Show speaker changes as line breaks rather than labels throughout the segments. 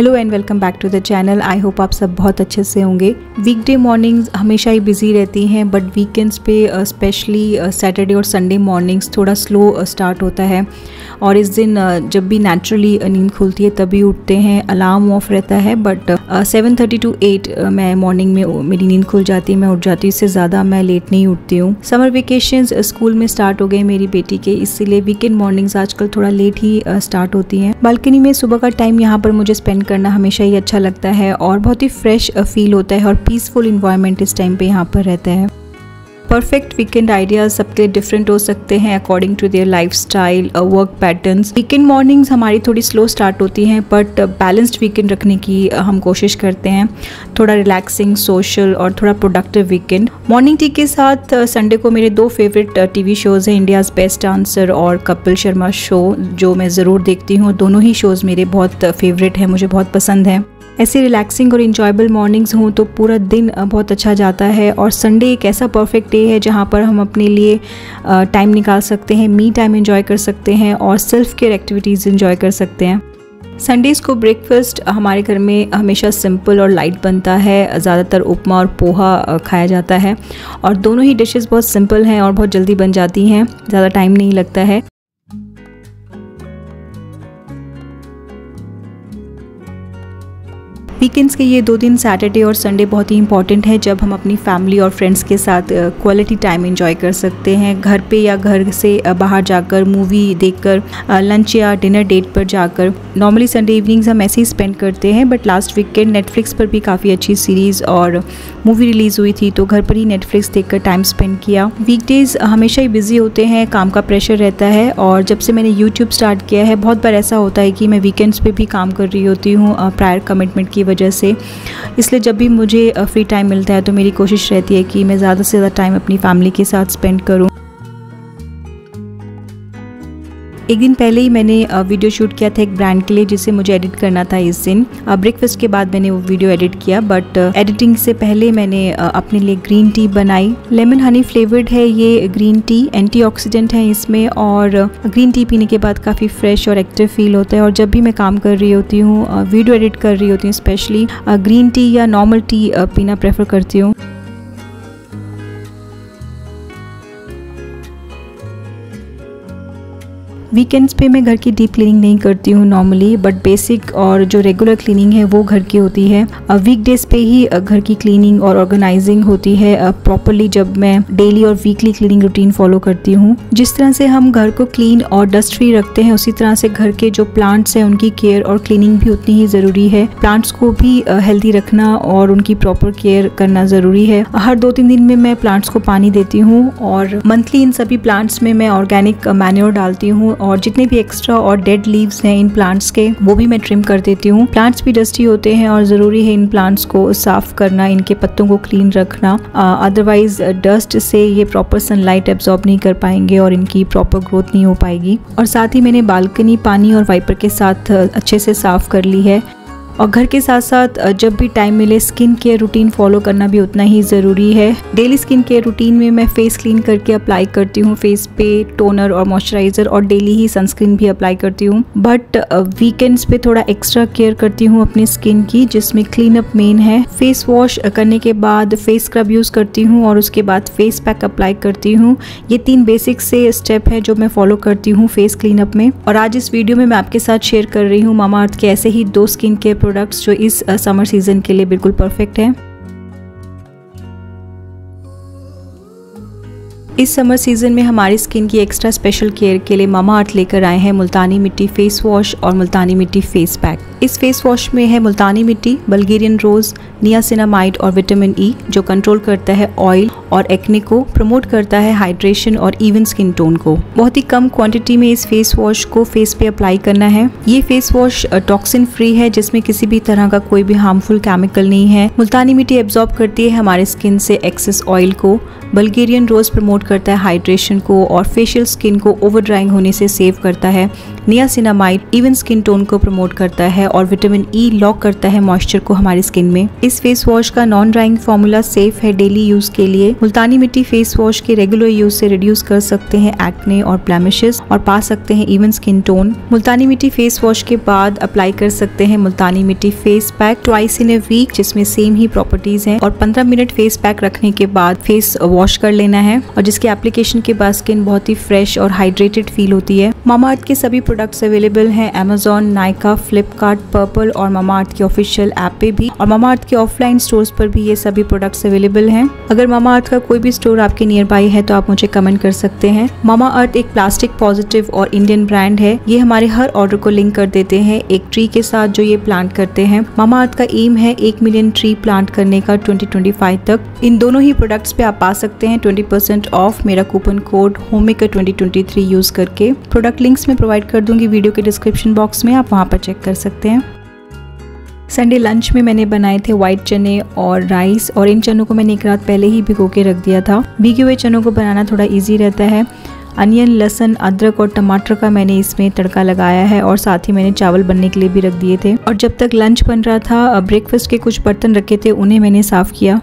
Hello and welcome back to the channel I hope आप सब बहुत अच्छे से होंगे। वीकडे मॉर्निंग्स हमेशा ही बिज़ी रहती हैं बट वीकेंड्स पे स्पेशली सैटरडे और संडे मॉर्निंग्स थोड़ा स्लो स्टार्ट होता है। और इस दिन जब भी नेचुरली नींद खुलती है तभी उठते हैं अलार्म ऑफ़ रहता है but seven thirty to eight मैं मॉर्निंग में मेरी नींद खुल जाती है, मैं उठ जाती हूँ, इससे ज़्यादा मैं लेट नहीं उठती हूँ। समर वेकेशन स्कूल में स्टार्ट हो गए मेरी बेटी के, इसीलिए वीकेंड मॉर्निंग्स आजकल थोड़ा लेट ही स्टार्ट होती हैं। बालकनी में सुबह का टाइम यहाँ पर मुझे स्पेंड करना हमेशा ही अच्छा लगता है और बहुत ही फ्रेश फील होता है और पीसफुल इन्वायरमेंट इस टाइम पे यहाँ पर रहता है। परफेक्ट वीकेंड आइडियाज़ सबके डिफरेंट हो सकते हैं according to their life style work patterns weekend mornings हमारी थोड़ी स्लो स्टार्ट होती हैं बट बैलेंस्ड वीकेंड रखने की हम कोशिश करते हैं। थोड़ा रिलैक्सिंग सोशल और थोड़ा प्रोडक्टिव वीकेंड मॉर्निंग टी के साथ संडे को मेरे दो फेवरेट टीवी शोज़ हैं इंडियाज़ बेस्ट आंसर और कपिल शर्मा शो जो मैं ज़रूर देखती हूँ। दोनों ही शोज़ मेरे बहुत फेवरेट हैं, मुझे बहुत पसंद हैं। ऐसी रिलैक्सिंग और इंजॉयबल मॉर्निंग्स हों तो पूरा दिन बहुत अच्छा जाता है। और संडे एक ऐसा परफेक्ट डे है जहाँ पर हम अपने लिए टाइम निकाल सकते हैं मी टाइम इन्जॉय कर सकते हैं और सेल्फ केयर एक्टिविटीज़ इन्जॉय कर सकते हैं। संडेज़ को ब्रेकफास्ट हमारे घर में हमेशा सिंपल और लाइट बनता है। ज़्यादातर उपमा और पोहा खाया जाता है। और दोनों ही डिशेस बहुत सिंपल हैं और बहुत जल्दी बन जाती हैं। ज़्यादा टाइम नहीं लगता है। वीकेंड्स के ये दो दिन सैटरडे और संडे बहुत ही इंपॉर्टेंट है जब हम अपनी फैमिली और फ्रेंड्स के साथ क्वालिटी टाइम एंजॉय कर सकते हैं। घर पे या घर से बाहर जाकर मूवी देखकर लंच या डिनर डेट पर जाकर। नॉर्मली संडे इवनिंग्स हम ऐसे ही स्पेंड करते हैं बट लास्ट वीकेंड नेटफ्लिक्स पर भी काफ़ी अच्छी सीरीज़ और मूवी रिलीज़ हुई थी तो घर पर ही नेटफ्लिक्स देख टाइम स्पेंड किया। वीकडेज़ हमेशा ही बिज़ी होते हैं, काम का प्रेशर रहता है और जब से मैंने यूट्यूब स्टार्ट किया है, बहुत बार ऐसा होता है कि मैं वीकेंड्स पर भी काम कर रही होती हूँ प्रायर कमिटमेंट की वजह से। इसलिए जब भी मुझे फ्री टाइम मिलता है तो मेरी कोशिश रहती है कि मैं ज़्यादा से ज़्यादा टाइम अपनी फैमिली के साथ स्पेंड करूँ। एक दिन पहले ही मैंने वीडियो शूट किया था एक ब्रांड के लिए जिसे मुझे एडिट करना था इस दिन। ब्रेकफास्ट के बाद मैंने वो वीडियो एडिट किया बट एडिटिंग से पहले मैंने अपने लिए ग्रीन टी बनाई। लेमन हनी फ्लेवर्ड है ये ग्रीन टी एंटीऑक्सीडेंट है इसमें और ग्रीन टी पीने के बाद काफ़ी फ्रेश और एक्टिव फील होता है और जब भी मैं काम कर रही होती हूँ वीडियो एडिट कर रही होती हूँ स्पेशली ग्रीन टी या नॉर्मल टी पीना प्रेफर करती हूँ। वीकेंड्स पे मैं घर की डीप क्लीनिंग नहीं करती हूँ नॉर्मली बट बेसिक और जो रेगुलर क्लीनिंग है, वो घर की होती है। वीक डेज़ पे ही घर की क्लीनिंग और ऑर्गेनाइजिंग होती है। प्रॉपरली जब मैं डेली और वीकली क्लीनिंग रूटीन फॉलो करती हूँ, जिस तरह से हम घर को क्लीन और डस्ट फ्री रखते हैं, उसी तरह से घर के जो प्लांट्स हैं, उनकी केयर और क्लीनिंग भी उतनी ही ज़रूरी है। प्लांट्स को भी हेल्दी रखना और उनकी प्रॉपर केयर करना ज़रूरी है। हर दो तीन दिन में मैं प्लांट्स को पानी देती हूँ और मंथली इन सभी प्लांट्स में मैं ऑर्गेनिक मैन्योर डालती हूँ। और जितने भी एक्स्ट्रा और डेड लीव्स हैं इन प्लांट्स के, वो भी मैं ट्रिम कर देती हूँ। प्लांट्स भी डस्टी होते हैं और ज़रूरी है इन प्लांट्स को साफ़ करना, इनके पत्तों को क्लीन रखना। अदरवाइज़ डस्ट से ये प्रॉपर सनलाइट एब्जॉर्ब नहीं कर पाएँगे और इनकी प्रॉपर ग्रोथ नहीं हो पाएगी। और साथ ही मैंने बालकनी पानी और वाइपर के साथ अच्छे से साफ़ कर ली है। और घर के साथ साथ जब भी टाइम मिले स्किन केयर रूटीन फॉलो करना भी उतना ही ज़रूरी है। डेली स्किन केयर रूटीन में मैं फेस क्लीन करके अप्लाई करती हूँ फेस पे टोनर और मॉइस्चराइज़र और डेली ही सनस्क्रीन भी अप्लाई करती हूँ। बट वीकेंड्स पे थोड़ा एक्स्ट्रा केयर करती हूँ अपनी स्किन की, जिसमें क्लीन अप मेन है। फेस वॉश करने के बाद फेस स्क्रब यूज़ करती हूँ और उसके बाद फेस पैक अप्लाई करती हूँ। ये तीन बेसिक से स्टेप है जो मैं फॉलो करती हूँ फेस क्लीन अप में। और आज इस वीडियो में मैं आपके साथ शेयर कर रही हूँ मामा अर्थ के ऐसे ही दो स्किन केयर प्रोडक्ट्स जो इस समर सीज़न के लिए बिल्कुल परफेक्ट है। इस समर सीज़न में हमारी स्किन की एक्स्ट्रा स्पेशल केयर के लिए मामा अर्थ लेकर आए हैं मुल्तानी मिट्टी फेस वॉश और मुल्तानी मिट्टी फेस पैक। इस फेस वॉश में है Multani mitti Bulgarian rose niacinamide और विटामिन ई e, जो कंट्रोल करता है ऑयल और एक्ने को प्रमोट करता है हाइड्रेशन और इवन स्किन टोन को। बहुत ही कम क्वांटिटी में इस फेस वॉश को फेस पे अप्लाई करना है। ये फेस वॉश टॉक्सिन फ्री है जिसमें किसी भी तरह का कोई भी हार्मफुल केमिकल नहीं है। मुल्तानी मिट्टी एब्जॉर्ब करती है हमारे स्किन से एक्सेस ऑयल को। बल्गेरियन रोज प्रमोट प्रमोट करता है हाइड्रेशन को और फेशियल स्किन को ओवर ड्राइंग होने से सेव करता है। नियासिनामाइड इवन स्किन टोन को प्रमोट करता है और विटामिन ई e लॉक करता है मॉइस्चर को हमारी स्किन में। इस फेस वॉश का नॉन ड्राइंग फॉर्मूला सेफ़ है डेली यूज़ के लिए। मुल्तानी मिट्टी फेस वॉश के रेगुलर यूज़ से रिड्यूस कर सकते हैं एक्ने और प्लेमिशेस और पा सकते हैं इवन स्किन टोन मुल्तानी मिट्टी फेस वॉश के बाद अप्लाई कर सकते हैं Multani mitti face pack twice in a week जिसमें सेम ही प्रॉपर्टीज़ हैं और 15 मिनट फेस पैक रखने के बाद फेस वॉश कर लेना है। और जिसके एप्लीकेशन के बाद स्किन बहुत ही फ्रेश और हाइड्रेटेड फील होती है। मामा के सभी प्रोडक्ट्स अवेलेबल हैं अमेजोन नाइका फ्लिपकार्ट पर्पल और मामा के ऑफिशियल ऐप पे भी। और मामा के ऑफलाइन स्टोर्स पर भी ये सभी प्रोडक्ट्स अवेलेबल हैं। अगर मामा का कोई भी स्टोर आपके नियर बाई है तो आप मुझे कमेंट कर सकते हैं। मामा अर्थ एक प्लास्टिक पॉजिटिव और इंडियन ब्रांड है। ये हमारे हर ऑर्डर को लिंक कर देते हैं एक ट्री के साथ जो ये प्लांट करते हैं। मामा अर्थ का एम है एक मिलियन ट्री प्लांट करने का 2025 तक। इन दोनों ही प्रोडक्ट्स पे आप पा सकते हैं 20% ऑफ़ मेरा कूपन कोड होमेकर 2023 यूज़ करके प्रोडक्ट लिंक्स में प्रोवाइड कर दूँगी वीडियो के डिस्क्रिप्शन बॉक्स में, आप वहाँ पर चेक कर सकते हैं। संडे लंच में मैंने बनाए थे व्हाइट चने और राइस और इन चनों को मैंने एक रात पहले ही भिगो के रख दिया था। भिगे हुए चनों को बनाना थोड़ा इजी रहता है। अनियन लहसन, अदरक और टमाटर का मैंने इसमें तड़का लगाया है और साथ ही मैंने चावल बनने के लिए भी रख दिए थे। और जब तक लंच बन रहा था ब्रेकफास्ट के कुछ बर्तन रखे थे, उन्हें मैंने साफ़ किया।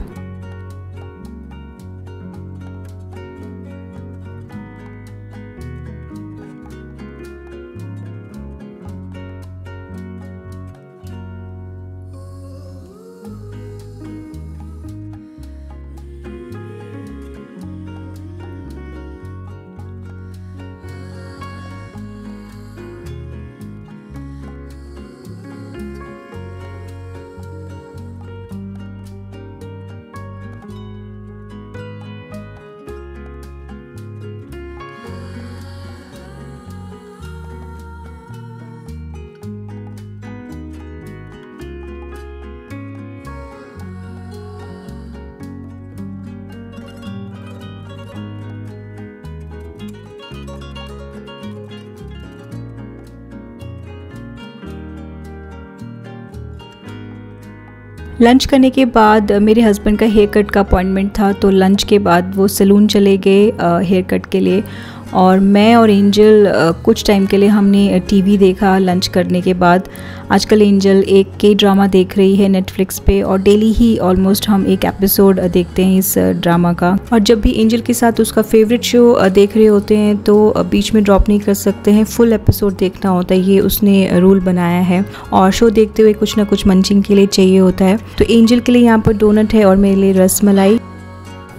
लंच करने के बाद मेरे हस्बैंड का हेयर कट का अपॉइंटमेंट था तो लंच के बाद वो सैलून चले गए हेयर कट के लिए। और मैं और एंजल कुछ टाइम के लिए हमने टीवी देखा लंच करने के बाद। आजकल एंजल एक के ड्रामा देख रही है नेटफ्लिक्स पे और डेली ही ऑलमोस्ट हम एक एपिसोड देखते हैं इस ड्रामा का। और जब भी एंजल के साथ उसका फेवरेट शो देख रहे होते हैं तो बीच में ड्रॉप नहीं कर सकते हैं। फुल एपिसोड देखना होता है, ये उसने रूल बनाया है। और शो देखते हुए कुछ ना कुछ मंचिंग के लिए चाहिए होता है। तो एंजल के लिए यहाँ पर डोनट है और मेरे लिए रस मलाई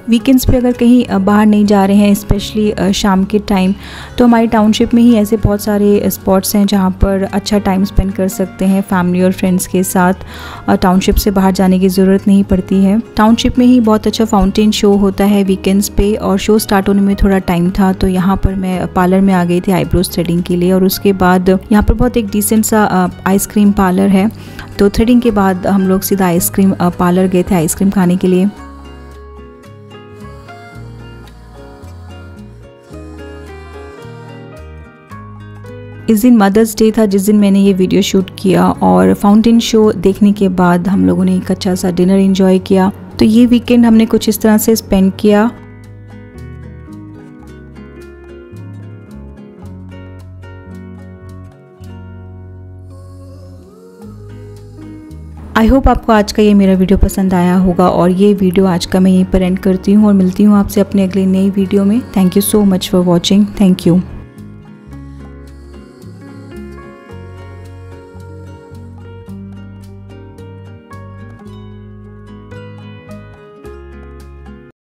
वीकेंड्स पे अगर कहीं बाहर नहीं जा रहे हैं स्पेशली शाम के टाइम तो हमारी टाउनशिप में ही ऐसे बहुत सारे स्पॉट्स हैं जहाँ पर अच्छा टाइम स्पेंड कर सकते हैं फैमिली और फ्रेंड्स के साथ टाउनशिप से बाहर जाने की ज़रूरत नहीं पड़ती है। टाउनशिप में ही बहुत अच्छा फाउंटेन शो होता है वीकेंड्स पे, और शो स्टार्ट होने में थोड़ा टाइम था तो यहाँ पर मैं पार्लर में आ गई थी आईब्रोज थ्रेडिंग के लिए, और उसके बाद यहाँ पर बहुत एक डिसेंट सा आइसक्रीम पार्लर है। तो थ्रेडिंग के बाद हम लोग सीधा आइसक्रीम पार्लर गए थे आइसक्रीम खाने के लिए। इस दिन मदर्स डे था, जिस दिन मैंने ये वीडियो शूट किया और फाउंटेन शो देखने के बाद हम लोगों ने एक अच्छा सा डिनर एंजॉय किया। तो ये वीकेंड हमने कुछ इस तरह से स्पेंड किया। आई होप आपको आज का ये मेरा वीडियो पसंद आया होगा और ये वीडियो आज का मैं यहीं पर एंड करती हूँ और मिलती हूँ आपसे अपने अगले नई वीडियो में। Thank you so much for watching thank you